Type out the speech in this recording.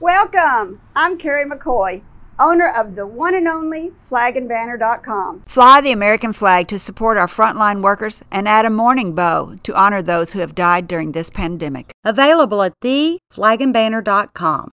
Welcome. I'm Kerry McCoy, owner of the one and only flagandbanner.com. Fly the American flag to support our frontline workers and add a mourning bow to honor those who have died during this pandemic. Available at theflagandbanner.com.